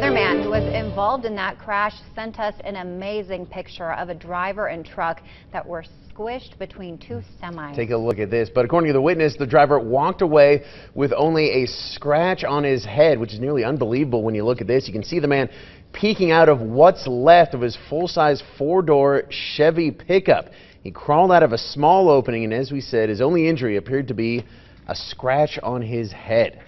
Another man who was involved in that crash sent us an amazing picture of a driver and truck that were squished between two semis. Take a look at this. But according to the witness, the driver walked away with only a scratch on his head, which is nearly unbelievable when you look at this. You can see the man peeking out of what's left of his full-size four-door Chevy pickup. He crawled out of a small opening, and as we said, his only injury appeared to be a scratch on his head.